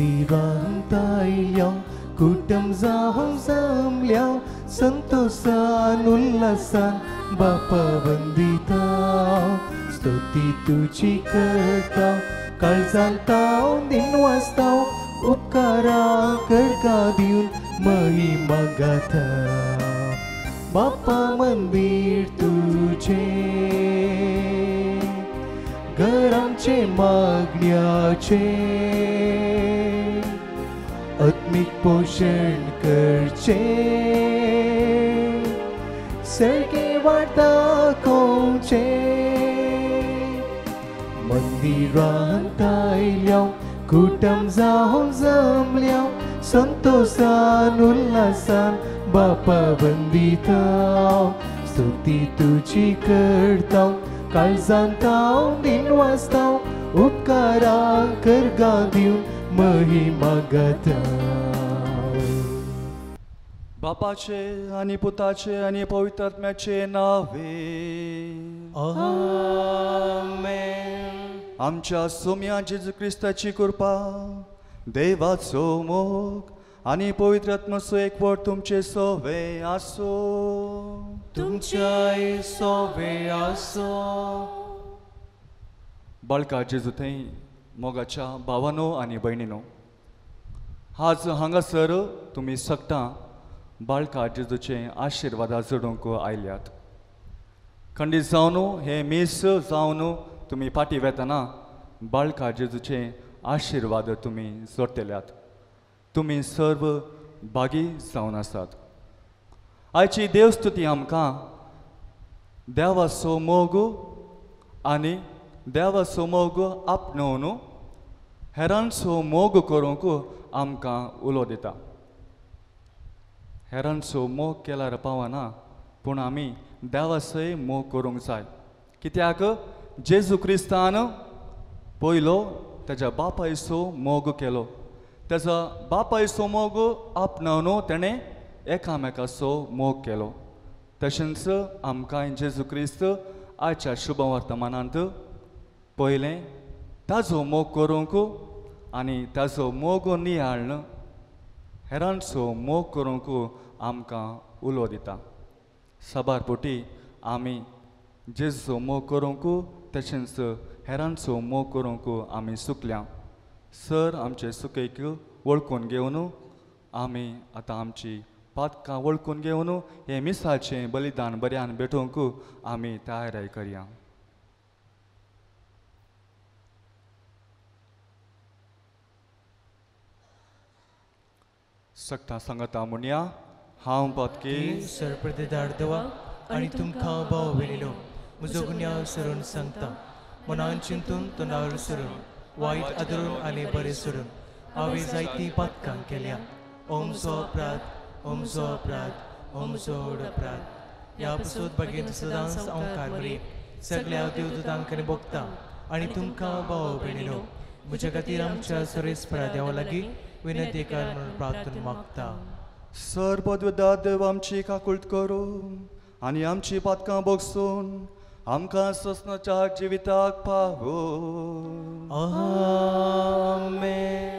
मंदिरांत आयल्या कुटुंब जावं जमल्या संतोषान उल्हासान बापा वंदिता स्तुती तुझी करता काळजांत हांव दिन वाचता उपकारा करता दिवन महिमा गाता बाप्पा मंदिर तुझे घरांचे मागण्याचे आत्मिक पोषण करचे सरके वाटा कोणचे मंदिरांत आयल्या कुटुंब जावं जमल्या संतोषान उल्हासान बापा वंदिता स्तुती तुझी करता काळजांत हांव दिन वाचता उपकारा करगा दिवन महिमा गाता बापाचे आणि पुताचे आणि पवित्रात्म्याचे नावे. आमच्या सोम्या जेजू क्रिस्ताची कृपा देवाचो मोग आणि पवित्रात्मसो एकवट तुमचे सोवे आसो तुमच्या सोबे आसो बाळका जेजू थंय मोगाच्या भावानो आणि भयणीनो आज हांगासर तुमी सकता बाळकाचे जेजूचे आशिर्वादा जोडूंक आयल्यात. खंडीत जावन हे मीस जावन तुमी फाटी वेतना बाळका जेजूचे आशिर्वाद तुमी जोडटेल्यात तुमी सर्व बागी जावन आसात आयची देवस्तुती आमकां देवाचो मोग आनी देवाचो मोग आपणावन हेरांचो मोग करूंक आमकां उलो दिता. हेरांचो मोग केल्यार पावना पूण आमी देवासय मोग करूंक जाय कित्याक जेजू क्रिस्तान पयलो तेज्या बापायचो मोग केलो तेजो बापायचो मोग आपणावन तेणें एकामेकाचो मोग केलो तशेंच आमकां जेजू क्रिस्त आयच्या शुभ वर्तमानांत पयलें ताजो मोग करूंक आनी ताजो मोग नियाळन हेरांचो मोग करूंक आमकां उलो दिता साबार पोटी आमी जेजूचो मोग करूंक तशेंच हेरांचो मोग करूंक आमी सुकल्या सर आमचे सुकयक वळखून घेवन आमी आतां आमची पातकां वळखून घेवन हे मिसाचें बलिदान बऱ्यान भेटोवंक आमी तयाराय करया सकता सांगता म्हणया हांव पातकी सरप्रती धाडदवा आनी तुमकां भाव भयणीनो म्हजो गुन्यांव सरून सांगता मनान चिंतून तोंडार सरून वायट आदरून आनी बरें सोडून हांवें जायतीं पातकां केल्या. ओम सो अपराध ओमचो अपराध ओमचो अपराध. ह्या पसूत बागेंत सदांच हांव कारबरी सगळ्या देव दुदांकडे भोगता आनी तुमकां भाव भयणीनो म्हज्या खातीर आमच्या सुरेस्परा देवा लागीं विनंती कर म्हणून प्रार्थना मागता. सर पदवेदार देव आमची काकुळट करूं आनी आमची पातकां बोगसून आमकां ससनाच्या जिविताक पावो आमेन.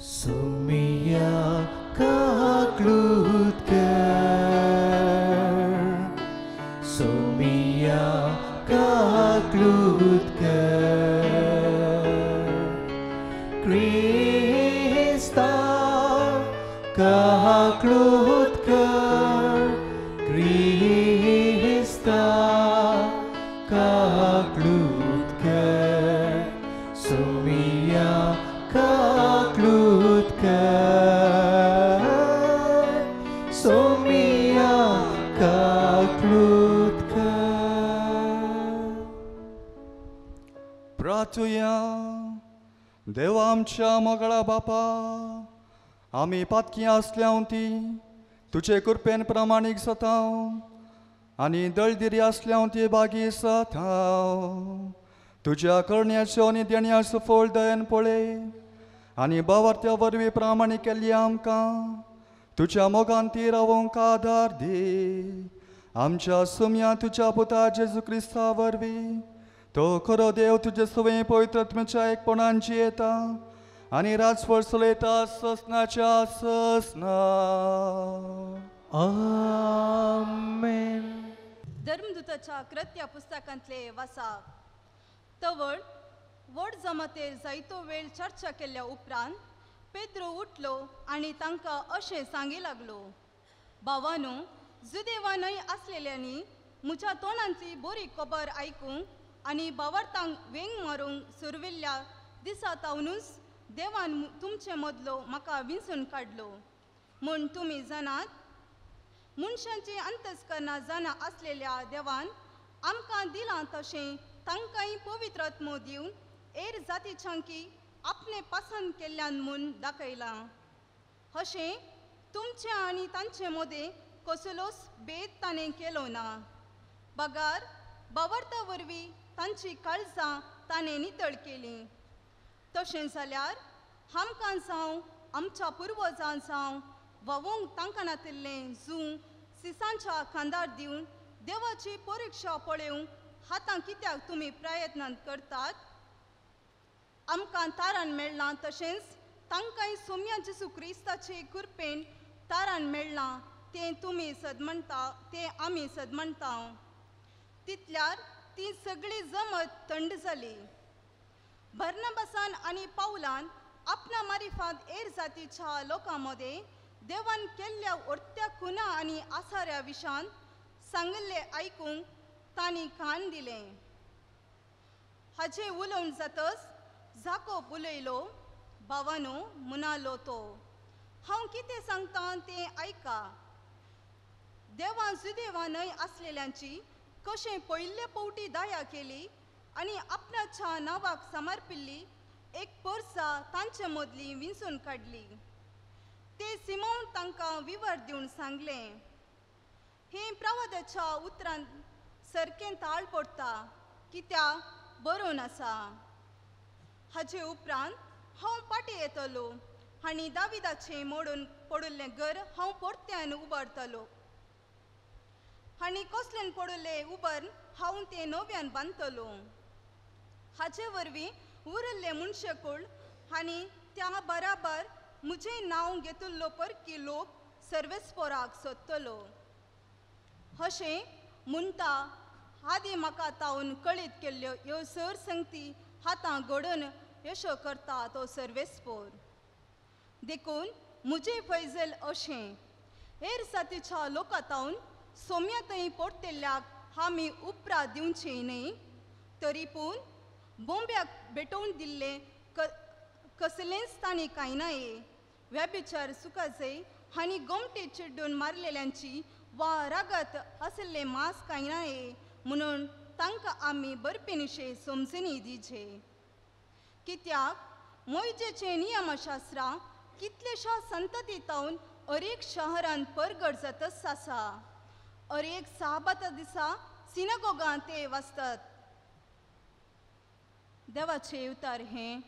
Sumia देवा आमच्या मोगळा बापा आमी पातकी आसल्या ती तुजे कृपेन प्रमाणीक जाता आनी दळदिरी आसल्या ती बागी सताव. तुज्या करण्याचो आनी देण्या फोळ दयन पळय आनी बावार्थ्या वरवीं प्रामाणीक केल्ली आमकां. तुज्या मोगान ती रावोंक आदार दी? आमच्या सुम्या तुज्या पुता जेजू क्रिस्ता वरवीं तो खरो देव तुजे सुवें पवित्रत्मच्या एकपणांची येता. आनी राजवट चलयता ससनाच्या ससना आमेन. धर्मदूताच्या कृत्या पुस्तकांतले वाचप तवळ व्हड जमातेर जायतो वेळ चर्चा केल्ल्या उपरांत पेद्रो उठलो आनी तांकां अशें सांगी लागलो. भावानो जुदेवानय आसलेल्यांनी म्हज्या तोंडांतली बरी खबर आयकूंक आनी भावार्थांक वेंग मारूंक सुरविल्ल्या दिसा तावनूच देवान तुमचे मदलो म्हाका विंचून काडलो म्हूण तुमी जाणात मनशांची अंतस्करणां जाणा आसलेल्या देवान आमकां दिलां तशें तांकांय पवित्रत्मो दिवन एर जातीच्यांकी आपणे पसंत केल्ल्यान म्हूण दाखयलां. अशें तुमचे आनी तांचे मदें कसलोच भेद ताणें केलो ना. बगार बावर्ता वरवीं तांची काळजां ताणें नितळ केलीं. तशें जाल्यार आमकां जावं आमच्या पुर्वजां जावं ववोंक तांकां नातिल्लें जूं सिसांच्या खांदार दिवन देवाची परिक्षा पळोवंक हातां कित्याक तुमी प्रयत्न करतात आमकां तारण मेळ्ळां तशेंच तांकांय सोम्या जेसू क्रिस्ताचे कृपेन तारण मेळ्ळां तें तुमी सदमणटा तें आमी सदमणटा तितल्यार ती सगळी जमत थंड जाली भर्नबासान आनी पावलान आपणा मारिफात एर जातीच्या लोकांमध्ये देवान केल्ल्या उरत्या खुना आनी आसाऱ्या विशान सांगिल्लें आयकूंक तांणी कान दिलें. हाचे उलोवन जातच जाकोब उलयलो भावानो म्हणालो तो. हांव कितें सांगता तें आयका देवान सुदेवानय आसलेल्यांची कशें पयल्ले पवटी दया केली आनी आपणाच्या नांवाक समर्पिल्ली एक पोरसा तांचे मदली विंचून काडली ते सिमोन तांकां विवर दिवन सांगलें हे प्रवादाच्या उतरांत सरकें ताळ पडटा कित्या बरोवन आसा? हाचे उपरांत हांव पाटी येतलो आनी दाविदाचें मोडून पडुल्लें घर हांव परत्यान उबारतलो आनी कसल्यान पडुल्ले उबर हांव तें नव्यान बांदतलो हाचे वरवीं उरिल्ले मनशेकूळ आनी त्या बराबर म्हजें नांव घेतिल्लो परकी लोक सर्वेस्पोराक सोदतलो अशें म्हणटा आदी म्हाका तावन कळीत केल्ल्यो ह्यो सर संगती हातां घडोवन यशो करता तो सर्वेस्पोर देखून म्हजें फैजल अशें हेर जातीच्या लोकातावन सोम्यातय पोरतेल्ल्याक आमी उपरा दिवची न्ही तरी पूण बोंब्याक भेटोवन दिल्ले क कसलेंच तांणी कांय नाये व्याभिचार सुखाचे हांणी गोमटे चिड्डून मारलेल्यांची वा रागत असले मास कांय नाये म्हणून तांकां आमी बरपेनिशे समजणी दिचे कित्याक? मोयजेचे नियमशास्त्रां कितलेशा संततीतावन अरेक शहरान परगड जातच आसा अरेक साबाता दिसा सिनगोगां ते वाचतात देवाचे उतार हें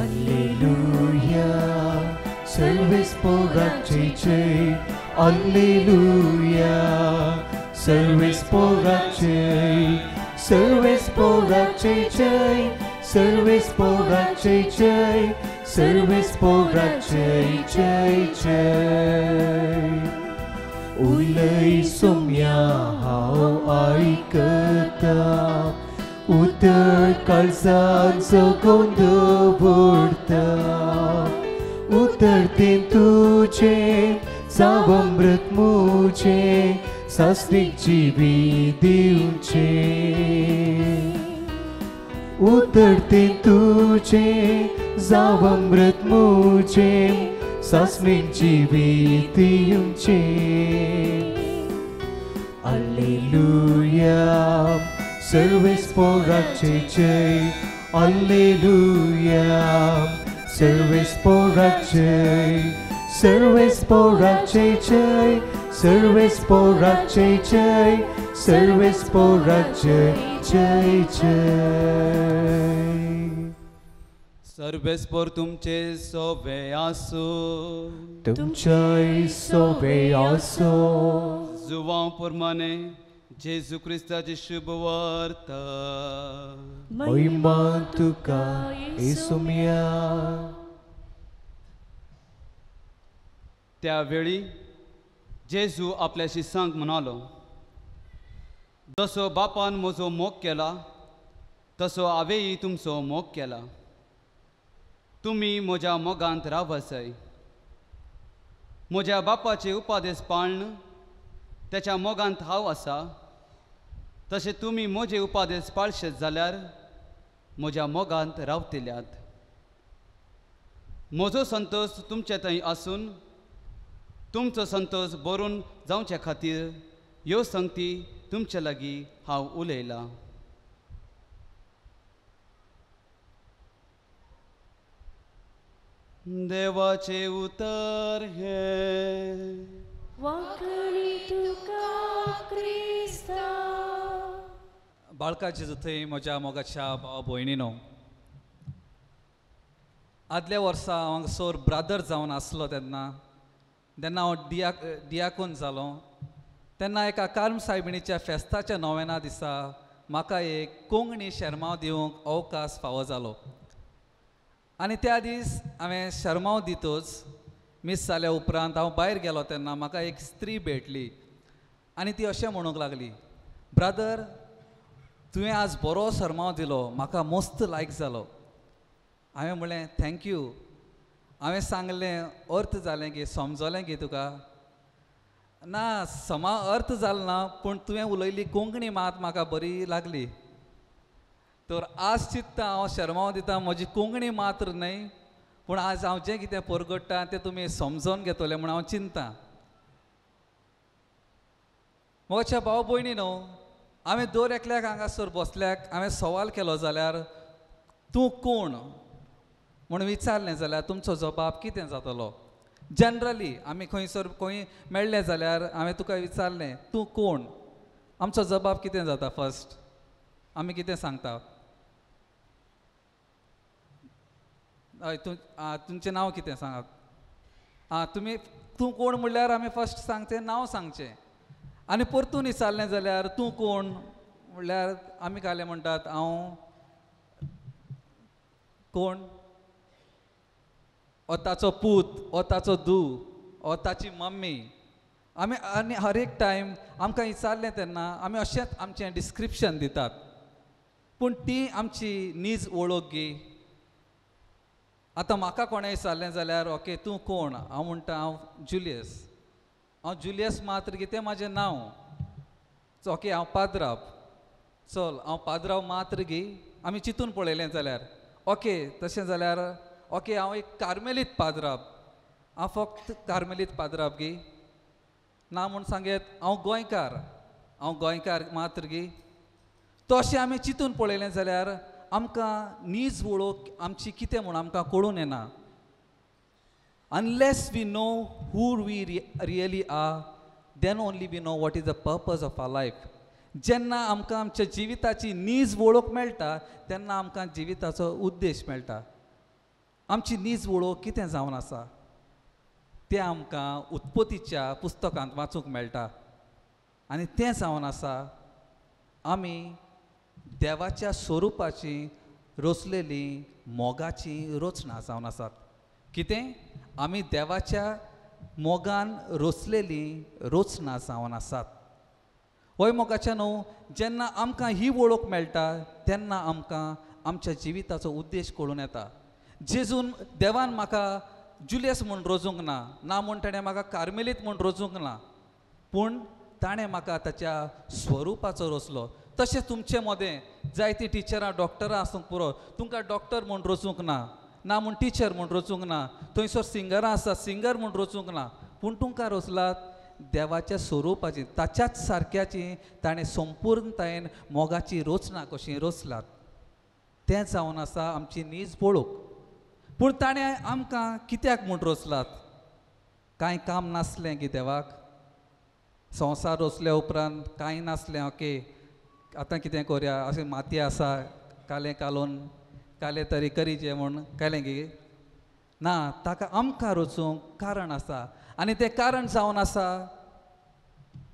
Alleluia, Selvis புகழ்ச்சிச்சே Alleluia, Selvis புகழ்ச்சே Selvis புகழ்ச்சிச்சே Selvis புகழ்ச்சிச்சே Selvis புகழ்ச்சிச்சே Ôi lấy sông nhà hào ai cơ tao Utar calzanzo con dovorta Utar tin tuce Savamrat muce Sasnik jivi diunce उतरते तुझे जावमृत मुझे सस्मिन जीवितियुंचे Alleluia Servezi poracei cei, Aleluia! Servezi poracei, servezi poracei cei, servezi poracei cei, servezi poracei cei cei. Sarvesh પર તુમ છે સોવે આસો તુમ છે जेजू क्रिस्ताची शुभ वार्ता महिमा तुका येसुमिया त्यावेळी जेजू आपल्या शिसांक म्हणालो जसो बापान म्हजो मोग केला तसो हांवेंय तुमचो मोग केला. तुमी म्हज्या मोगांत रावसय. म्हज्या बापाचे उपादेश पाळण त्याच्या मोगांत हांव आसा तशें तुमी म्हजे उपादेश पाळशेत जाल्यार म्हज्या मोगांत रावतल्यात. म्हजो संतोश तुमचे थंय आसून तुमचो संतोष बरोवन जावचे खातीर ह्यो संगती तुमचे लागीं हांव उलयलां. देवाचे उतर हे. वाकली तुका क्रिस्ता. बाळकाचे जेजू म्हज्या मोगाच्या भाव भयणीनो आदल्या वर्सा हांव हांगासर ब्रादर जावन आसलो तेन्ना जेन्ना हांव डिया डियाकून जालो. तेन्ना एका कार्म सायबिणीच्या फेस्ताच्या नोवेना दिसा म्हाका एक कोंकणी शर्माव दिवंक अवकाश फावो जालो. आनी त्या दीस हांवें शर्माव दितूच मीस जाल्या उपरांत हांव भायर गेलो तेन्ना म्हाका एक स्त्री भेटली. आनी ती अशें म्हणूंक लागली ब्रादर तुवें आज बरो शर्माव दिलो म्हाका मस्त लायक जालो हांवें म्हणलें थँक्यू हांवें सांगलें अर्थ जालें गे समजलें गे तुका. ना समा अर्थ जालो ना पूण तुवें उलयली कोंकणी मात म्हाका बरी लागली. तर आज चित्ता हांव शर्माव दिता म्हजी कोंकणी मात्र न्हय पूण आज हांव जें कितें परगट्टा तें तुमी समजोन घेतले म्हूण हांव चिंता. म्हज्या भाव भयणी न्हू हांवें दर एकल्याक हांगासर बसल्याक हांवें सवाल केलो जाल्यार तूं कोण? म्हूण विचारलें जाल्यार तुमचो जबाब कितें जातलो? जनरली आमी खंयसर खंय मेळ्ळें जाल्यार हांवें तुका विचारलें तूं कोण? आमचो जबाब कितें जाता फस्ट आमी कितें सांगता? हय तूं आं, तुमचें नांव कितें सांगात? आं तुमी तूं कोण म्हणल्यार आमी फस्ट सांगचें नांव सांगचें. आनी परतून विचारलें जाल्यार तूं कोण? म्हणल्यार आमी काले म्हणटात हांव कोण? ओ ताचो पूत ओ ताचो धूव ओ ताची मम्मी. आमी आनी हर एक टायम आमकां विचारलें तेन्ना आमी अशेंच आमचें डिस्क्रिप्शन दितात. पूण ती आमची नीज वळख गी. आतां म्हाका कोणें विचारलें जाल्यार ओके तूं कोण? हांव म्हणटा हांव जुलियस. हांव जुलियस मात्र कितें म्हाजें नांव. ओके हांव पाद्राव. चल हांव पाद्राव मात्र गी आमी चिंतून पळयलें जाल्यार ओके तशें जाल्यार ओके हांव एक कार्मेलीत पाद्राब हांव फक्त कार्मेलीत पाद्राब गी ना म्हूण सांगेत हांव गोंयकार. हांव गोंयकार मात्र गी तशें आमी चिंतून पळयलें जाल्यार आमकां नीज वळोवक आमची कितें म्हूण आमकां कळून येना unless we know who we re- really are then only we know what is the purpose of our life. जेन्ना आमकां आमच्या जिविताची नीज वळोवंक मेळटा तेन्ना आमकां जिविताचो उद्देश मेळटा. आमची नीज वळोवंक कितें जावन आसा? तें आमकां उत्पत्तीच्या पुस्तकांत वाचूंक मेळटा. आनी तें जावन आसा आमी देवाच्या स्वरुपाची रोचलेली मोगाची रचना जावन आसात. कितें? आमी देवाच्या मोगान रोसलेली रोचना जावन आसात. होय मोगाच्या न्हू जेन्ना आमकां ही वळख मेळटा तेन्ना आमकां आमच्या जिविताचो उद्देश कळून येता. जेजून देवान म्हाका जुलियस म्हूण रोजूंक ना ना म्हूण ताणें म्हाका कार्मेलीत म्हूण रोजूंक ना पूण ताणें म्हाका ताच्या स्वरुपाचो रचलो तशें तुमचे मोदें जायतीं टिचरां डॉक्टरां आसूंक पुरो तुमकां डॉक्टर म्हूण रोजूंक ना. ना म्हूण टिचर म्हूण रचूंक ना थंयसर सिंगरां आसा सिंगर म्हूण रचूंक ना पूण तुमकां रचलात देवाच्या स्वरुपाची ताच्याच सारक्याची ताणें संपूर्णतायेन मोगाची रचना कशी रचलात तें जावन आसा आमची नीज पळोवंक पूण ताणें आमकां कित्याक म्हूण रचलात कांय काम नासलें की देवाक संवसार रचल्या उपरांत कांय नासलें ओके आतां कितें करया अशें माती आसा कालें कालोवन काले तरी करीचे म्हूण केलें की ना ताका आमकां वचूंक कारण आसा. आनी तें कारण जावन आसा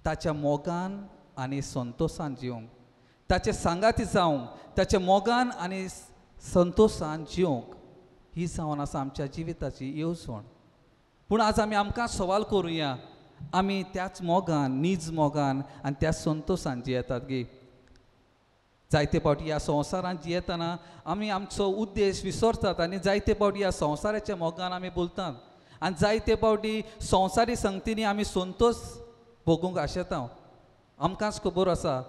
ताच्या मोगान आनी संतोशान जिवंक. ताचे सांगाती जावंक ताच्या मोगान आनी संतोशान जिवंक. ही जावन आसा आमच्या जिविताची येवजण पूण आज आमी आमकां सवाल करुया आमी त्याच मोगान नीज मोगान आनी त्या संतोशान जियेतात गी? जायते फावटी ह्या संवसारांत जियेतना आमी आमचो उद्देश विसरतात आनी जायते फावटी ह्या संवसाराच्या मोगान आमी बोलतात. आनी जायते फावटी संवसारी संगतींनी आमी संतोश भोगूंक आशेता. आमकांच खबर आसा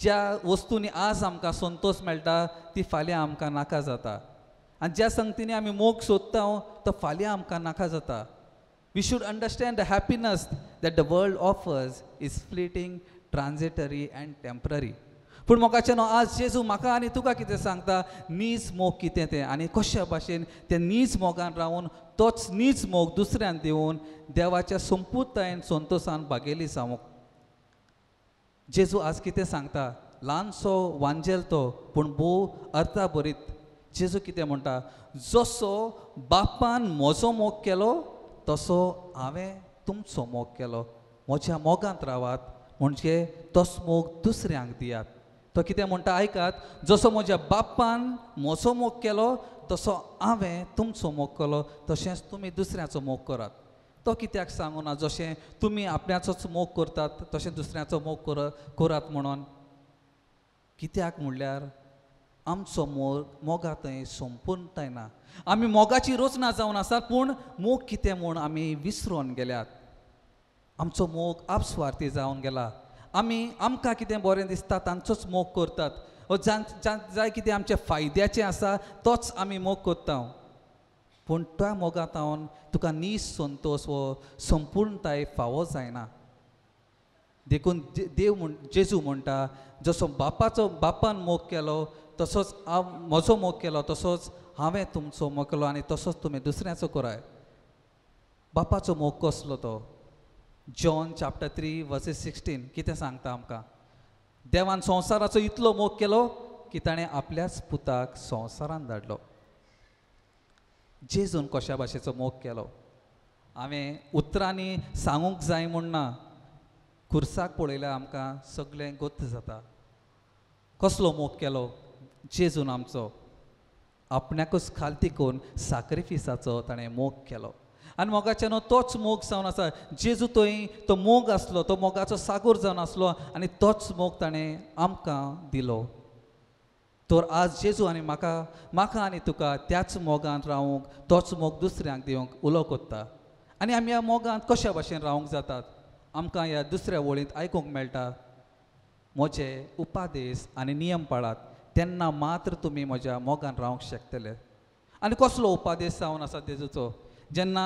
ज्या वस्तूंनी आज आमकां संतोश मेळटा ती फाल्यां आमकां नाका जाता. आनी ज्या संगतींनी आमी मोग सोदता तो फाल्यां आमकां नाका जाता. We should understand the happiness that the world offers is fleeting transitory and temporary पूण मोगाचें न्हू आज जेजू म्हाका आनी तुका कितें सांगता नीज मोग कितें तें आनी कशा भाशेन तें नीज मोगान रावून तोच नीज मोग दुसऱ्यान दिवन देवाच्या संपूर्णतायेन संतोशान भागेली जावंक जेजू आज कितें सांगता ल्हानसो वांजेल तो पूण भोव अर्था बरीत जेजू कितें म्हणटा जसो बापान म्हजो मोग केलो तसो हांवें तुमचो मोग केलो म्हज्या मोगांत रावात म्हणजे तोच मोग दुसऱ्यांक दियात तो कितें म्हणटा आयकात जसो म्हज्या बापान म्हजो मोग केलो तसो हांवें तुमचो मोग केलो तशेंच तुमी दुसऱ्याचो मोग करात. तो कित्याक सांगुना जशें तुमी आपल्याचोच मोग करतात तशें दुसऱ्याचो मोग कर करात म्हणून. कित्याक म्हणल्यार आमचो मोग मोगा थंय संपूर्णताय ना. आमी मोगाची रचना जावन आसात पूण मोग कितें म्हूण आमी विसरून गेल्यात. आमचो मोग आपस्वार्थी जावन गेला. आमी आमकां कितें बरें दिसता तांचोच मोग करतात. हो, वा जाय कितें आमच्या फायद्याचें आसा तोच आमी मोग करता पूण त्या मोगांत हांव तुका नीस संतोश वो हो संपूर्णताय फावो जायना. देखून देव म्हण जेजू म्हणटा जसो बापाचो बापान मोग केलो तसोच हांव म्हजो मोग केलो तसोच हांवें तुमचो मोग केलो आनी तसोच तुमी दुसऱ्याचो कराय. बापाचो मोग कसलो तो? John chapter three verses sixteen कितें सांगता आमकां? देवान संवसाराचो इतलो मोग केलो की ताणें आपल्याच पुताक संवसारान धाडलो. जेजून कशा भाशेचो मोग केलो? हांवें उतरांनी सांगूंक जाय म्हूण ना खुर्साक पळयल्यार आमकां सगळें गोत्त जाता. कसलो मोग केलो? जेजून आमचो. आपणाकूच खालती करून साक्रिफिसाचो ताणें मोग केलो. आनी मोगाचे तोच मोग जावन आसा जेजू थंय तो मोग आसलो तो मोगाचो सागोर जावन आसलो आनी तोच मोग ताणें आमकां दिलो. तर आज जेजू आनी म्हाका म्हाका आनी तुका त्याच मोगान रावूंक तोच मोग दुसऱ्यांक दिवंक उलो कोत्ता. आनी आमी ह्या मोगांत कशा भाशेन रावूंक जातात? आमकां ह्या दुसऱ्या वळींत आयकूंक मेळटा. म्हजे उपादेश आनी नियम पाळात तेन्ना मात्र तुमी म्हज्या मोगान रावंक शकतले. आनी कसलो उपादेश जावन आसा तेजूचो? जेन्ना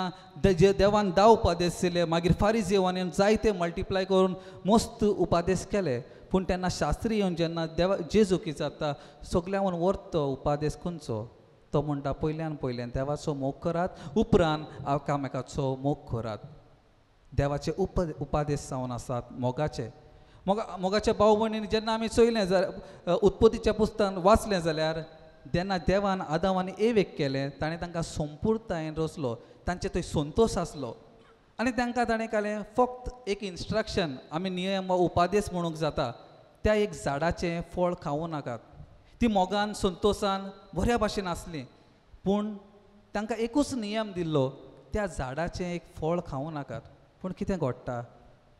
जे देवान धा उपादेश दिले मागीर फारीज येवन येवन जायते मल्टिप्लाय करून मस्त उपादेश केले. पूण तेन्ना शास्त्री येवन जेन्ना देवा जेजू कितें जाता सगळ्यान व्हर तो उपादेश खंयचो तो म्हणटा पयल्यान पयल्यान देवाचो मोग करात उपरांत एकामेकाचो मोग करात देवाचे उप उपादेश जावन आसात मोगाचे. मोगा मोगाच्या भाव भयणीन जेन्ना आमी चोयलें जाल्यार उत्पत्तीच्या पुस्तकान वाचलें जाल्यार जेन्ना देवान आदाम आनी एव केलें ताणें तांकां संपूर्णतायेन रचलो तांचे थंय संतोश आसलो. आनी तांकां ताणें कालें फक्त एक इन्स्ट्रक्शन आमी नियम वा उपादेश म्हणूंक जाता त्या एक झाडाचें फळ खावूं नाकात. ती मोगान संतोशान बऱ्या भाशेन आसलीं. पूण तांकां एकूच नियम दिल्लो त्या झाडाचें एक फळ खावूं नाकात. पूण कितें घडटा?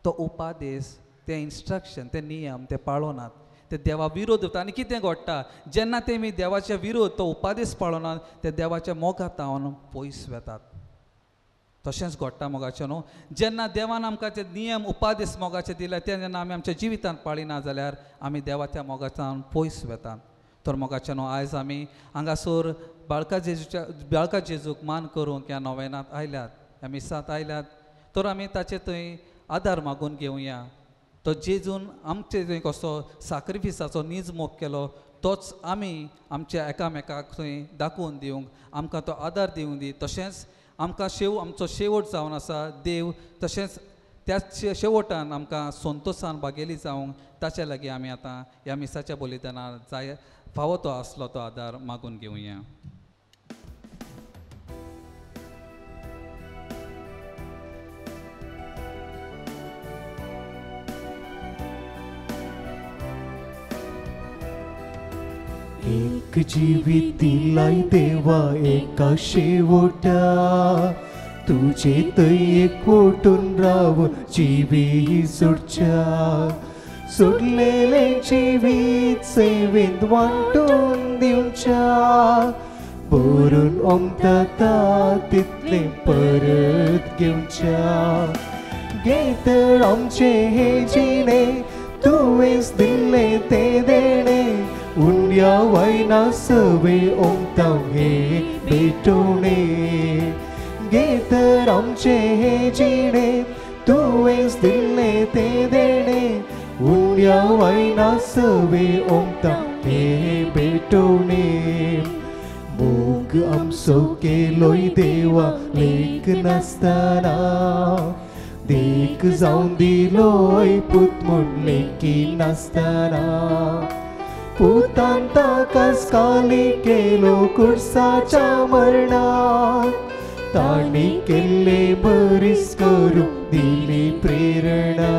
तो उपादेश तें इन्स्ट्रक्शन ते नियम ते पाळोनात. ते देवा विरोध करता आनी कितें घडटा जेन्ना तेमी देवाच्या विरोध तो उपादेश पाळना ते देवाच्या मोगात धांवन पयस वेतात. तशेंच घडटा मोगाचें न्हू? जेन्ना देवान आमकां ते नियम उपादेश मोगाचे दिले ते जेन्ना आमी आमच्या जिवितांत पाळिना जाल्यार आमी देवाच्या मोगाच्यान पयस वेतात. तर मोगाचें न्हू आयज आमी हांगासर बाळका जेजूच्या बाळका जेजूक मान करूंक ह्या नोवेनांत आयल्यात. ह्या मिसांत आयल्यात. तर आमी ताचे थंय आदार मागून घेवया. तो जेजून आमचे थंय कसो साक्रिफिसाचो नीज मोग केलो तोच आमी आमच्या एकामेकाक थंय दाखोवन दिवंक आमकां तो आदार दिवंक दी. तशेंच आमकां शेव आमचो शेवट जावन आसा देव तशेंच त्याच शेवटान आमकां संतोशान बागेली जावंक ताचे लागीं आमी आतां ह्या मिसाच्या बलिदानार जाय फावो तो आसलो तो आदार मागून घेवया. एक जीवी दिलाय देवा एका शेवट्या तुझे तये कोटून राव जीवी सुटच्या सुटलेले जिवीत सेवेंत वांटून दिवच्या भरून ओमता तितले परत घेवच्या घे तर आमचे हे जिने तुवेंच दिले ते देणे. उंड्या वायना सवे ओमताव हे भेटोणे घे तर आमचे हे जिणे तुवेंच दिले ते देणे उंड्या वायना सवे ओमताव हे भेटोणे मोग आमचो केलोय देवा लेख नासतना देख जावन दिलोय पूत म्हूण लेकी नासतना पुतान ताकाच काली केलो कुर्साच्या मरणात ताणी केल्ले बरीच करू दिली प्रेरणा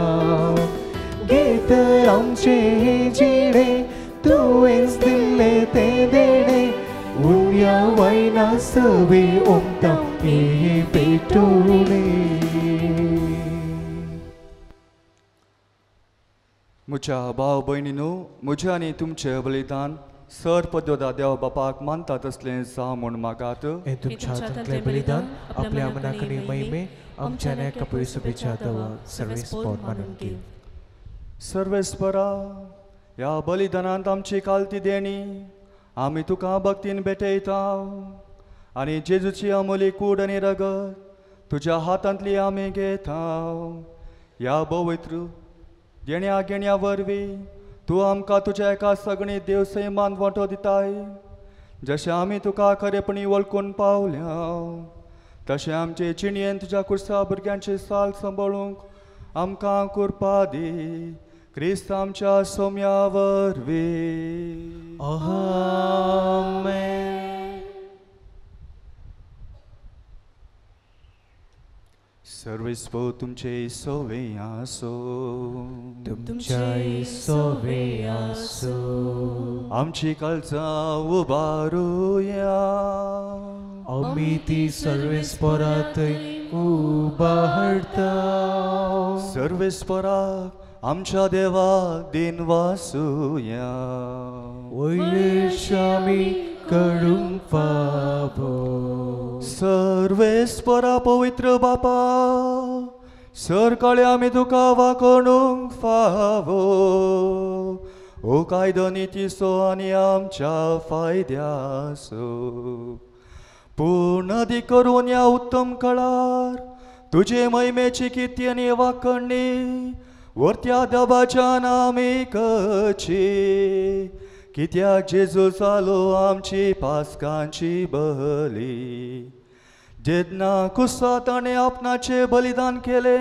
घे तर आमचे हे जिणे तुवेंच दिले ते देणे उण्या वायना सवे ओमता हे पेटोणे म्हज्या भाव भयणीनो म्हजें आनी तुमचें बलिदान सर पद्योदा देव बापाक मानता तसलें जा म्हूण मागात. हे तुमच्या हातांतले बलिदान आपल्या मनाकनी महिमे आमच्या नेका शुभेच्छा दवा सर्वेस पोर मानून घेव सर्वेस्परा ह्या बलिदानांत आमची कालती देणी आमी तुका भक्तीन भेटयता. आनी जेजूची अमोली कूड आनी रगत तुज्या हातांतली आमी घेता. ह्या पवित्र गेण्या गेण्या वरवीं तूं आमकां तुज्या एका सगळी देव सैमान वांटो दिताय. जशें आमी तुका खरेपणी वळखून पावल्या तशें आमचे चिणयेन तुज्या कुर्सा भुरग्यांची साल सांबाळूंक आमकां कुरपा दी क्रिस्त आमच्या सोम्या वरवीं. आमेन सर्वेस्व तुमचे सोवे आसो। तुमच्या सोवे आसो। आमची कालचा उबारूया आमी ती सर्वेस पोरात उबारता सर्वेस्पराक आमच्या देवाक दिन वासुया। वैश आमी कडूंक सर्वेस्परा पवित्र बापा सर काळे आमी तुका वाकोणूंक फावो ओ कायदो नितीसो आनी आमच्या फायद्यासो पूर्ण दी करून या उत्तम काळार तुझे मैमेची कित्यनी वाकणणी वरत्या दबाच्या नामी कित्या जेजू चालो आमची पासकांची बली जेदना कुस्सा ताणे आपणाचे बलिदान केले.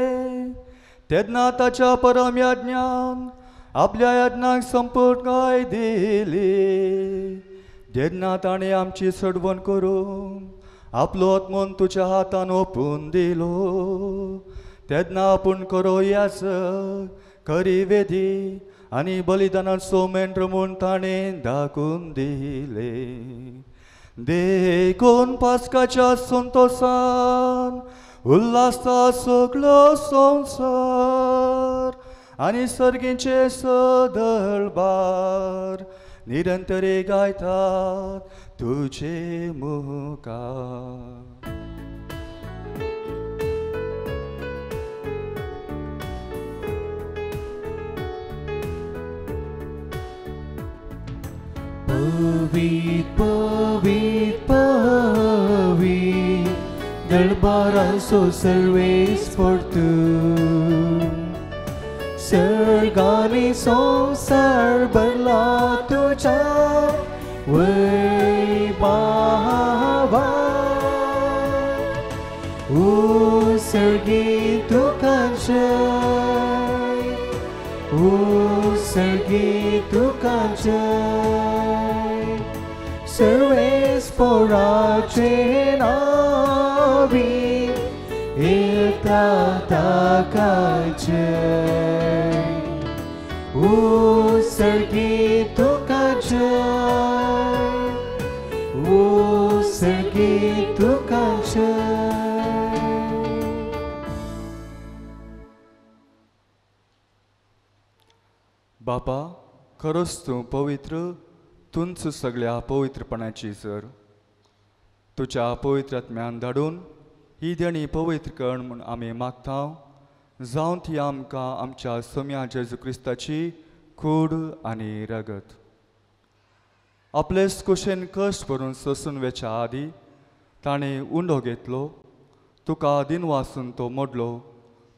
तेदना ताच्या परम याज्ञान आपल्या यज्ञाक संपूर्ण दिली? जेन्ना ताणे आमची सडवण करून आपलो आत्मन तुज्या हातान ओपून दिलो. तेन्ना आपूण करो याच करी वेदी आनी बलिदानाचो सोमेन रमून ताणें दाखवून दिले. देखून पास्काच्या संतोषान उल्हासता सगळो संसार. आनी सर्गीचे सदळबार निरंतरे गायतात तुझे मुखार. Povit, povit, povit, Dalbar Asos always for two. Sergani som sar barla tu cha, Wei bahava. O sergi tu kanchai, O sergi tu kanchai. पोराचे नावी येता ताकाचे. उसर्गी तुकांचे उसर्गी तुकांचे. बापा खरोच तूं पवित्र तुंच सगळ्या पवित्रपणाची सर तुज्या पवित्रत्म्यान धाडून ही देणी पवित्र कण म्हूण आमी मागता जावं ती आमकां आमच्या सोम्या जेजू क्रिस्ताची कूड आनी रगत. आपलेच कुशेन कश्ट भरून सोसून वेच्या आदी ताणें उंडो घेतलो तुका दिन वासून तो मोडलो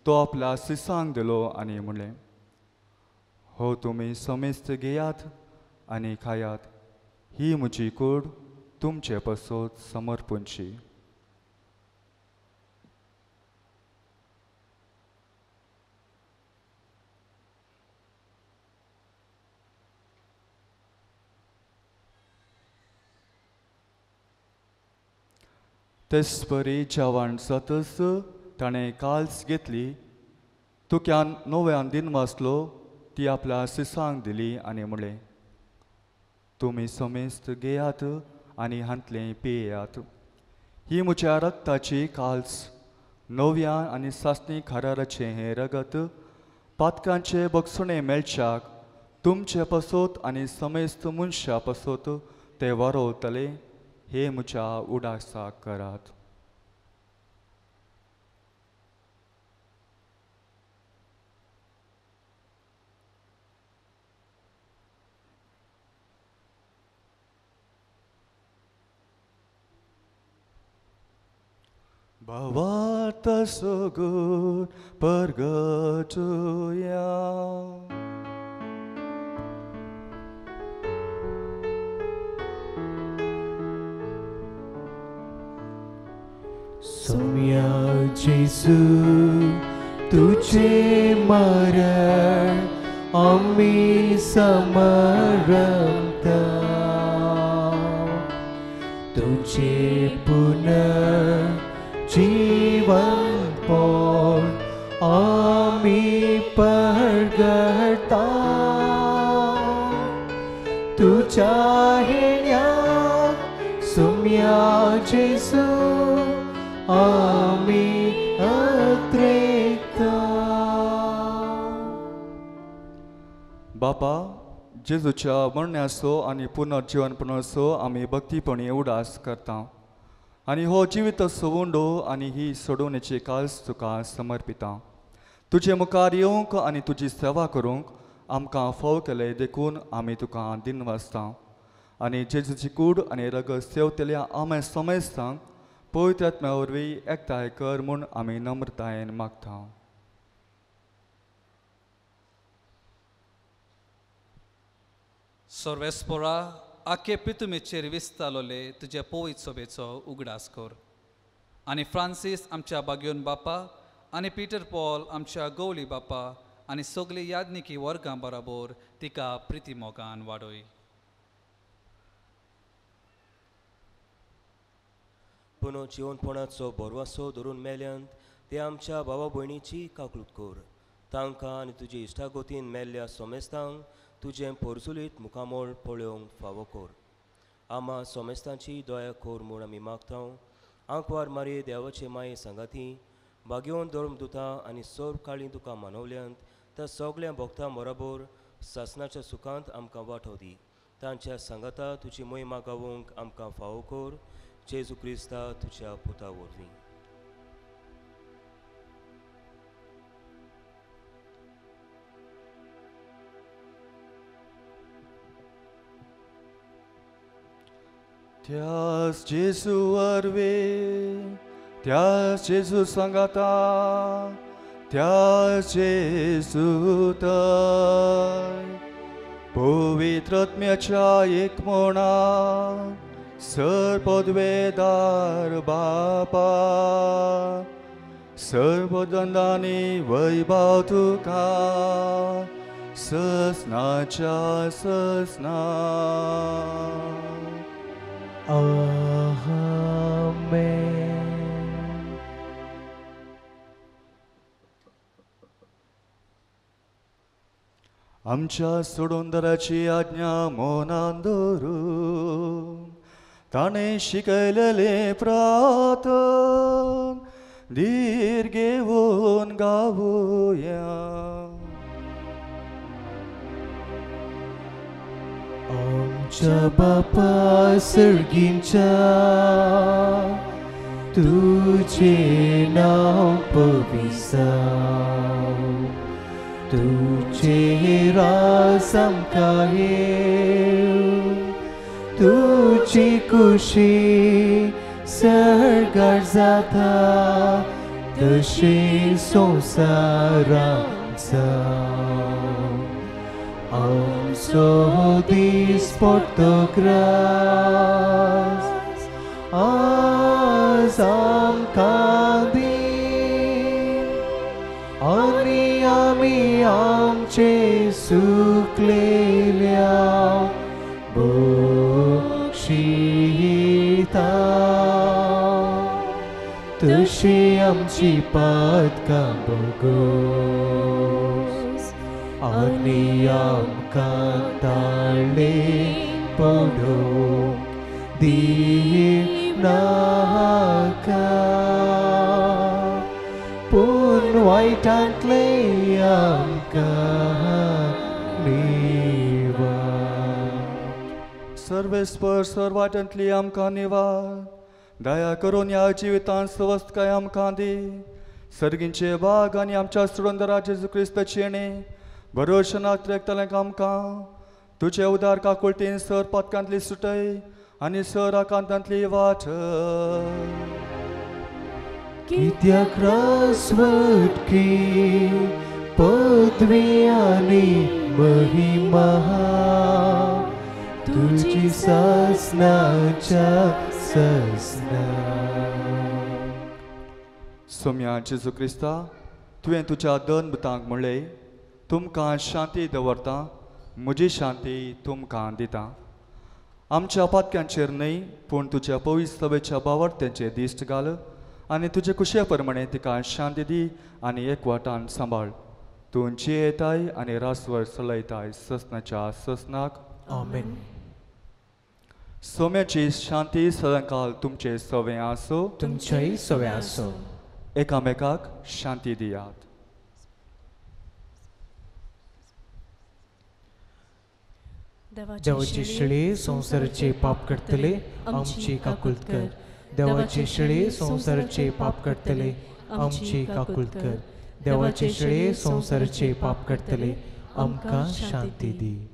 तो आपल्या सिसांक दिलो आनी म्हणलें हो तुमी समेस्त घेयात आनी खायात ही म्हजी कूड तुमचे पसोत समर्पूंची तेच परी जेवण जातच ताणें काल्स घेतली. तुक्यान नव्यान दिन वाचलो ती आपल्या सिसांक दिली आनी म्हणलें तुमी समेस्त घेयात आनी हांतलें पियेयात. ही म्हज्या रक्ताची काल्स नव्या आनी सासणी खाराराचें हें रगत पातकांचे बक्षणे मेळच्याक तुमचे पसोत आनी समेस्त मनशा पसोत ते वारोवतले हे म्हज्या उडासाक करात. Bavata so good, Purgatoria. Soumya जेसू तुझे मरण आम्ही समरमता तुझे बापा जेजूच्या मरण्याचो आनी पुनर्जीवनपणाचो आमी भक्तीपणी उडास करता. आनी हो जिवीत सवंडो आनी ही सोडवणेची काल्स तुका समर्पिता. तुजे मुखार येवंक आनी तुजी सेवा करूंक आमकां फाव केले देखून आमी तुका दिन वाचता. आनी जेजूची कूड आनी रगत सेवतल्या आमे समेस्तांक पवित्रात्म्या वरवीं एकठांय कर म्हूण आमी नम्रतायेन मागता. सर्वेस्पोरा आखे पितुमेचेर विस्तालोले तुजे पवित सोबेचो उगडास कर। आनी फ्रांसीस आमच्या बागयोन बापा आनी पिटर पॉल आमच्या गवळी बापा आनी सगळी याज्ञिकी वर्गां बराबर तिका प्रिती मोगान वाडोय पुनो जिवनपणाचो भरवासो धरून मेल्यांत ते आमच्या भावा भयणीची काकूट कर। तांकां आनी तुजे इश्टागोतीन मेल्ल्या सोमेस्तांक तुजें पोरसुलीत मुखामोळ पळोवंक फावो कोर. आमा सोमेस्तांची दोया कोर म्हूण आमी मागतांव. आंकवार मारी देवाचे माये सांगाती बागेवन धर्म दुता आनी सोर काळी तुका मानवल्यांत त्या सगळ्या भोगतां बरोबर सासनाच्या सुखांत आमकां वांटो दी तांच्या सांगाता तुजी मोहिमा गावूंक आमकां फावो कोर. जेजू क्रिस्ता तुज्या पुता वरवीं त्यास जेसू अरवे त्यास जेसू सांगाता त्यास जेसू पवित्रत्म्याच्या एक मोणा सर्पद्वेदार बापा. सर्वदंडानी वैभव तुका ससनाच्या ससना. Amen. आमच्या सुडुंदराची आज्ञा मोनान धरून ताणें शिकयलेले प्रात धीर घेवन गावया. Ringincha Bapa Sirgincha Tujhe naam pavisam Tujhe rasam kahil. Tujhe kushi sargarzata Dashil somsaramsa Oh Sodis portogras As am candim Ani ami am ce suclereau Buc și tau Tășiam și pat ca bogor आनी आमकां ताळ्ळे पडो दी नाका पूण वायटांतले सर्वेस्पर सर्वाटंतली आमकां निवार दया करून ह्या जिवितांत स्वस्थ काय आमकां दी सर्गींचे भाग आनी आमच्या सुरंदरा जेजू क्रिस्ताची येणे भरोशनाक त्रेकतलें आमकां तुजे उदार काकुळटीन सर पदकांतली सुटय आनी सर आकांतांतली वाट कित्याक रासवटकी पदवी आनी महिमा तुजी सासनाच्या ससना सोम्या जेजू क्रिस्ता तुवें तुज्या दोन बुतांक म्हणलें तुमकां शांती दवरता म्हजी शांती तुमकां दिता. आमच्या पातक्यांचेर न्हय पूण तुज्या पवित्र सभेच्या बावडत्यांचेर दिश्ट घाल आनी तुजे कुशे प्रमाणे तिका शांती दी आनी एकवटान सांबाळ तूं जियेताय आनी रासवर चलयताय ससनाच्या ससनाक. आमेन. सोम्याची शांती सदांकाल तुमचे सवे आसो. तुमच्याही सवय असो एकामेकाक शांती दियात. देवाचे शिळे संसाराचे पाप करतले आमची काकुलत कर. देवाचे शिळे संसाराचे पाप करतले आमची काकुलत कर. देवाचे शिळे संसाराचे पाप करतले आमकां शांती दी.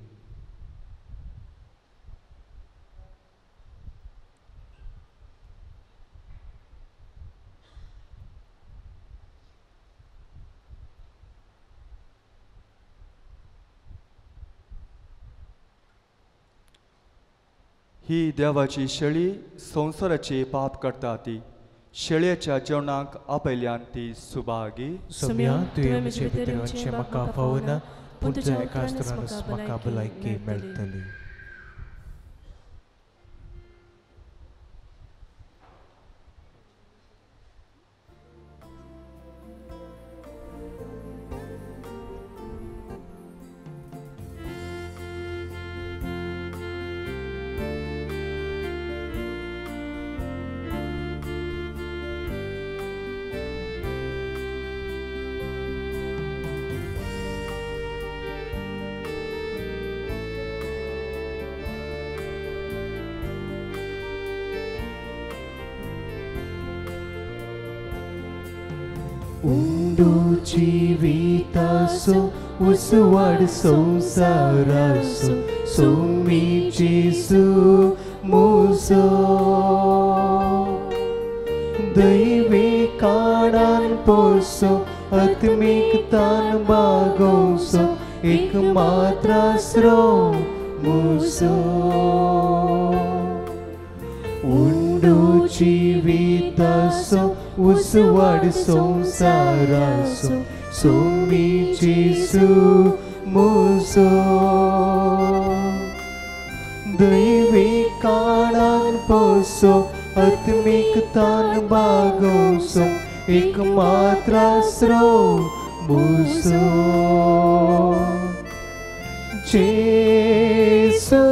ही देवाची शेळी संवसाराची पाप करता ती शेळयेच्या जेवणाक आपयल्यान ती सुभागी. सोम्या तुवें म्हजे भितर म्हाका फावना पूण तुज्या एकाच तरानूच म्हाका भलायकी मेळटली ीतसो उसवा सारस सुी स मूस। देवे काडान् पोसो अत्मकतान भागोसो एकमत्सरोण्डु जिवितस उसवाड संसारासो सोमी जेसू मुसो दैवे काणान पोसो आत्मिक तान बागोसो एक मात्र स्रो मुसो जेसू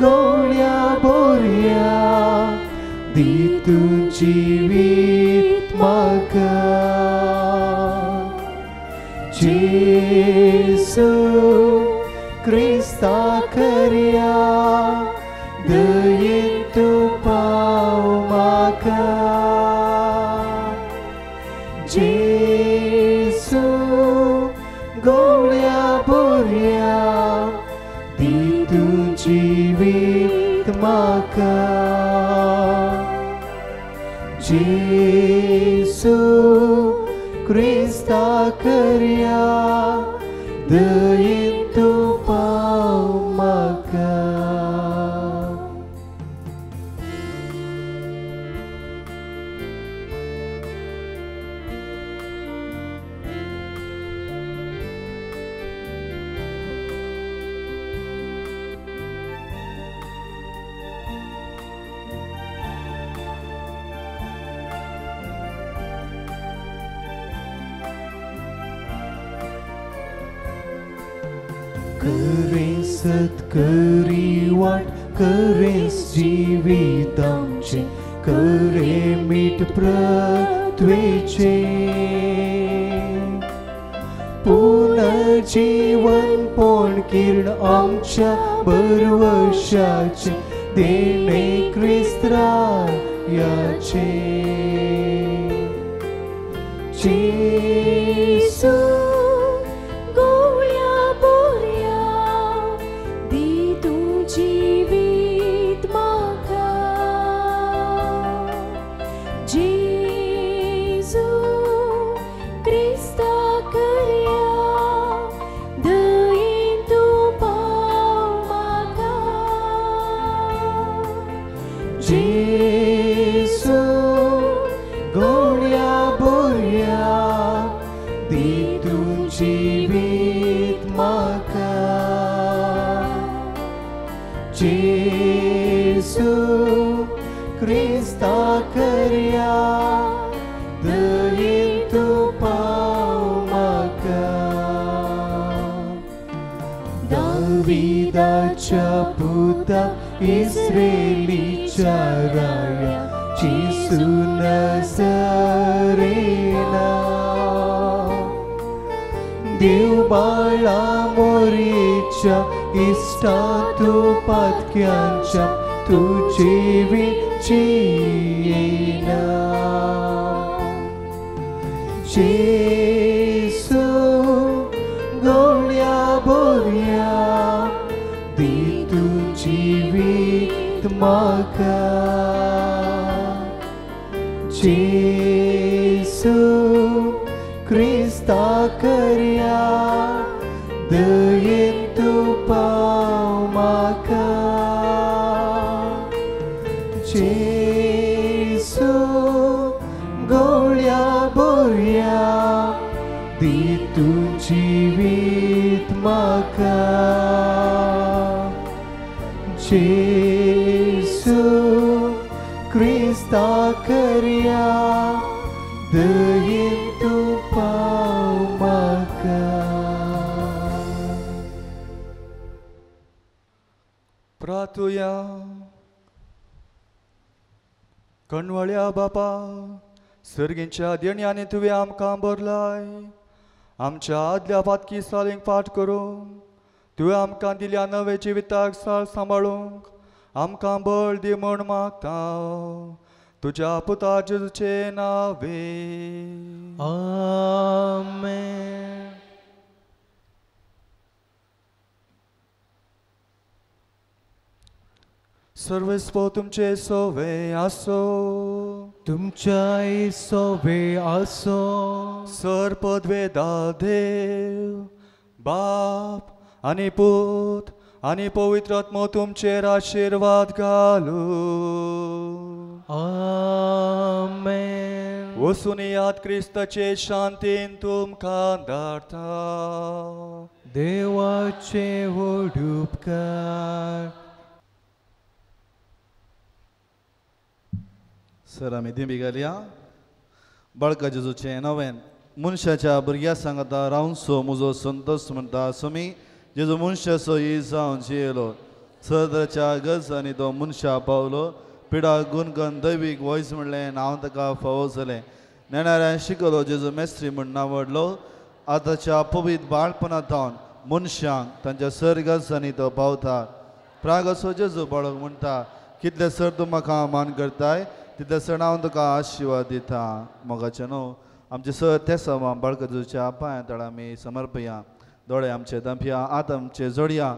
गौळ्या बोरया दितू जिवीत म्हाका जेसू क्रिस्ता खऱ्या दयेन तूं पाव म्हाका जेसू गौळ्या बोरया दितू जिवीत म्हाका जेसू क्रिस्ता प्रत्वेचे पुनर्जीवन पण किरण आमच्या बरवशाचे देणे क्रिस्त्रा याचे जेसू च इष्टातुपत्क्यं च तु जीविचीयेन जेसु गोण्या बोर्या दितु जीवित माका जेसु क्रिस्ता करया दयेन तूं पाव म्हाका प्रार्थुया कणवळ्या बापा सर्गेंच्या देण्याने तुवें आमकां बरलाय आमच्या आदल्या पातकी सालींक फाट करूंक तुवें आमकां दिल्या नवे जिविताक साल सांबाळूंक आमकां बळ दी म्हण मागता तुज्या पुता जेजूचे नावे आमेन। सर्वस्व तुमचे सोवे आसो तुमच्या सोबे आसो सर पदवेदा देव बाप आनी पूत आनी पवित्र आत्मो तुमचेर आशिर्वाद घालू। याद क्रिस्ताचे शांतीन तुमकां धाडटा देवाचे व्हड उपकार सर आमी दिंबी घालया बाळका जेजूचें नवें मनशाच्या भुरग्या सांगता रावन सो म्हजो संतोष म्हणटा समी जेजू मनशा सो ही जावन जियेलो सदराच्या गज आनी तो मनशा पावलो पिडा गुणगन दैवीक वॉयस म्हणलें हांव ताका फावो जालें नेणाऱ्यान शिकलो जेजू मेस्त्री म्हण नावडलो आतांच्या पवीत बाळपणांत मनशांक तांच्या सर्गस तो पावता प्राग असो जेजू बाळक म्हणटा कितले सर तूं म्हाका मान करताय तितले सण हांव तुका आशिर्वाद दिता. मोगाचे न्हू आमचे सर ते समा बाळकजूच्या पांय तळ आमी समर्पया. दोळे आमचे दांपया आत आमचे जोडया.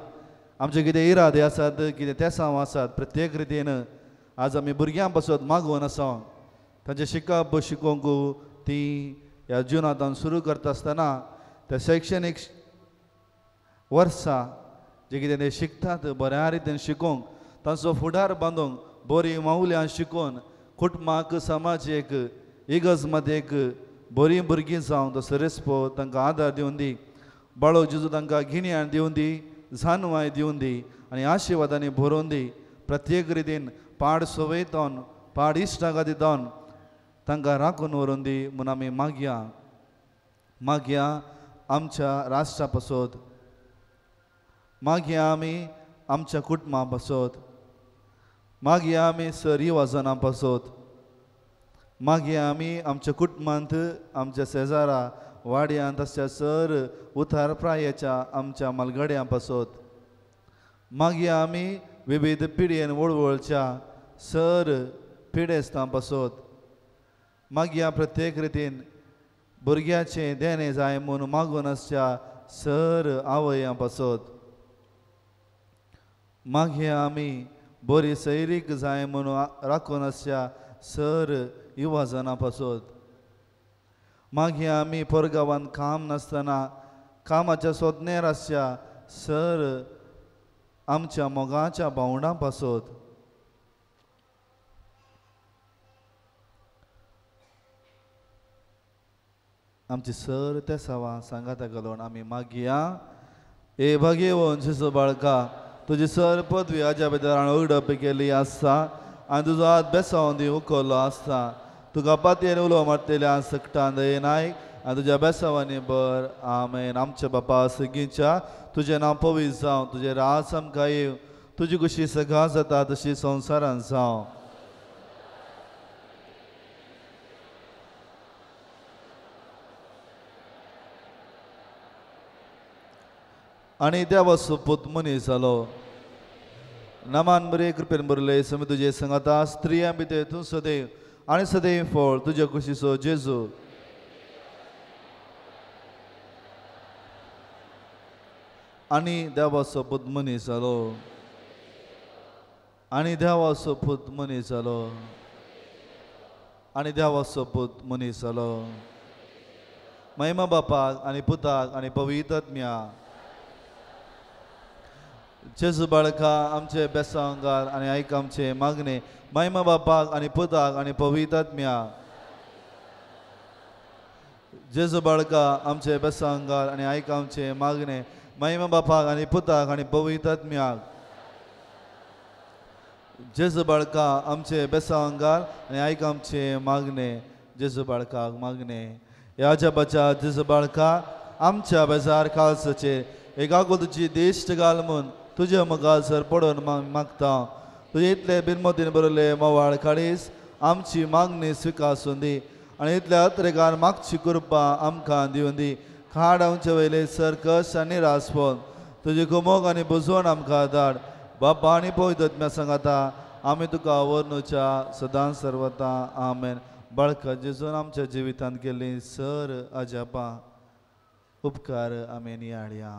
आमचे कितें इरादे आसात कितें तेसांव आसात प्रत्येक रितीन आज आमी भुरग्यां पासून मागोवन आसा तांचे शिकप शिकोवंक ती ह्या जिवनांत सुरू करता आसतना त्या शैक्षणीक वर्सा जे कितें ते शिकतात बऱ्या रितीन शिकोवंक तांचो फुडार बांदूंक बरी मावल्यां शिकोवन कुटुंबाक समाजीक इगज मदेक बरी भुरगीं जावन तसो रेस्पो तांकां आदार दिवन दी बाळो जिजू तांकां गिन्यान दिवन दी जाणवाय दिवन दी आनी आशिर्वादांनी भरोवन दी प्रत्येक रितीन पाड सवयतोन पाड इश्टांका दितोन तांकां राखून व्हरून दी म्हूण आमी मागया मागया आमच्या राष्ट्रा पासत मागया आमी आमच्या कुटुंबा पासत मागया आमी सरी वाजना पासत मागया आमी आमच्या कुटुंबांत आमच्या शेजारा वाड्यांत तशें सर उतार प्रायेच्या आमच्या मलगड्यां पासत मागया आमी विविध पिडयेन वळवळच्या सर पिडेस्तां पासत मागया प्रत्येक रितीन भुरग्याचें देणे जाय म्हूण मागून आसच्या सर आवया पासत मागया आमी बरी सैरीक जाय म्हणून राखून आसच्या सर युवाजनां पासत मागया आमी परगांवांत काम नासतना कामाच्या सोदनेर आसच्या सर आमच्या मोगाच्या भावंडां पासत आमची सर त्या सांगा सांगाता घालून आमी मागया ए भगेवन शिसो बाळका तुजी सर पदवी हाज्या भितर हांवें उगडप केली आसता आनी तुजो हात बेसावन दी उखल्लो आसता तुका पातयेन उलो आसा सकटान दये नायक आनी तुज्या बेसावांनी बर. आमेन. आमच्या बापा सगळींच्या तुजें नांव पवीस जावं. तुजें रास आमकां येव. तुजी कशी सगळा जाता तशी संवसारान जावं. आनी देवा सोपूत मनीस जालो नामान बरे कृपेन बरले समी तुजे संगता स्त्रियां भितर तूं सदैव आनी सदैव फळ तुज्या कुशीचो जेजू. आनी देवा सोपूत मनीस जालो आनी देवाचो पूत मनीस जालो आनी देवाचो पूत मनीस जालो महिमा बापाक आनी पुताक आनी पवित्रात्म्या जेजू बाळका आमचे बेसांगार आनी आयक आमचे मागणे महिमा बापाक आनी पुताक आनी पवित्र जेजू बाळका आमचे बेसांगार आनी आयक आमचे मागणे महिमा बापाक आनी पुताक आनी पवित्र जेजू बाळका आमचे बेसांगार आनी आयक आमचे मागणे जेजू बाळकाक मागणे. ह्या बचा जेजू बाळका आमच्या बेजार काळसाचेर एकागो तुजी देश्ट घाल म्हूण तुजे मुखासर पडोवन माग मागता. तुजे इतले बिनमतीन बरयले मोवाळ काडीस आमची मागणी स्विकासून दी. आनी इतल्या अत्रेकार मागची कृपा आमकां दिवन दी. खाड आमचे वयले सर्कस आनी रासपोन तुजी कुमोग आनी बुजवण आमकां धाड बापा आनी पवित्र सांगाता आमी तुका वर्णुच्या सदां सर्वता. आमेन. बाळका जेजून आमच्या जिवितांत केल्ली सर अजापा. उपकार आमी नियाळया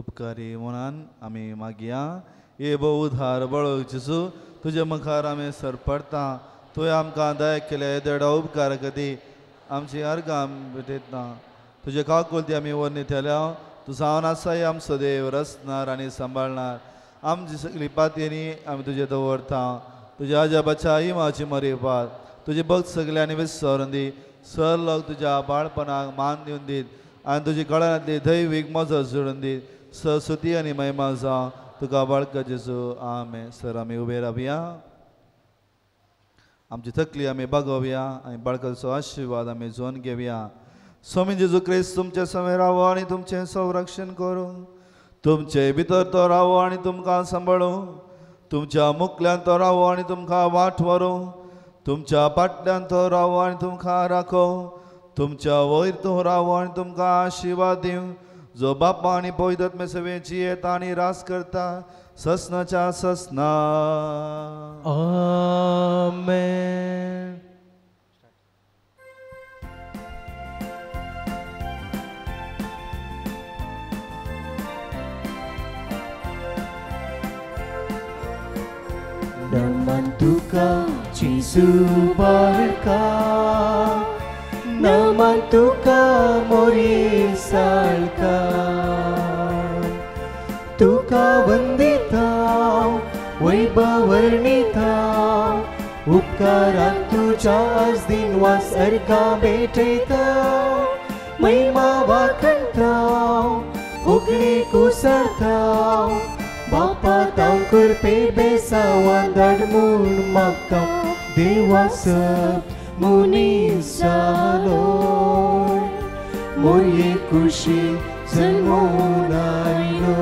उपकारी म्हणून आमी मागया ये बो उधार बळो जेजू तुजे मुखार आमी सरपडटा तुवें आमकां दया केले देडा उपकार कधी आमची अर्गां भेटयतना तुजे काकुलती आमी वर्णितल्या तूं जावन आसा आम सदैव रचणार आनी सांबाळणार आमची सगळी पातयेनी आमी तुजे दवरता तुज्या आजाबाच्या इमाची मरेपात तुजे भक्त सगळ्यांनी विसरून दी सर लोक तुज्या बाळपणाक मान दिवन दीत आनी तुजी कळनांतली दैवीक मजत जोडून दीत सरस्वती आनी महिमा जा तुका बाळका जेजू आमे. सर आमी उबे रावया आमची तकली आमी बागोवया आनी बाळकाचो आशिर्वाद आमी जोन घेवया. स्वामी जेजू क्रिस्त तुमचे समेर रावो आनी तुमचें संरक्षण करूं. तुमचे भितर तो रावो आनी तुमकां सांबाळूं तुमच्या मुखल्यान तो रावो आनी तुमकां वाट व्हरूं. तुमच्या पाटल्यान तो रावो आनी तुमकां राखो. तुमच्या वयर तो रावो आनी तुमकां आशिर्वाद दिवं. जो बापा आनी पवित्र सवेची येता आनी रास करता ससनाच्या ससना Amen. Naman tuka Jesu barka Naman tuka mori salka तुका वंदिता वैभवर्णिता उपकाराक तुझ्या आज दिनवास अर्गा भेटयता महिमा वाखणता उगडी कुसरता बापा ताव करपे बेसावा दडमून म्हाका देवास मुनीस जालो मोरये कुशी जन्मून आयलो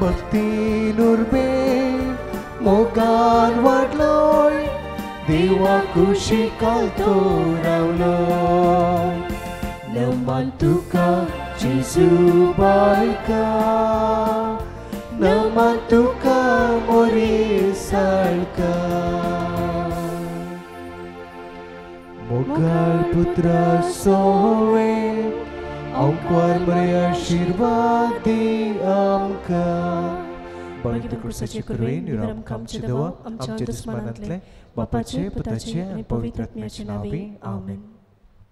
भक्तीन उर्बे मोगान वाडलोय देवा कुशी कालतो रावलोय नमान तुका जेजू बायका नमान तुका पुत्र सोवे आमकां बरे आशिर्वाद दी आमकां पवित्र क्रुसाचे कडवे निवड आमकां देवा आमच्या दुस्मानांतले बापाचे पुताचे आनी पवित्र आत्म्याचे नावे आमेन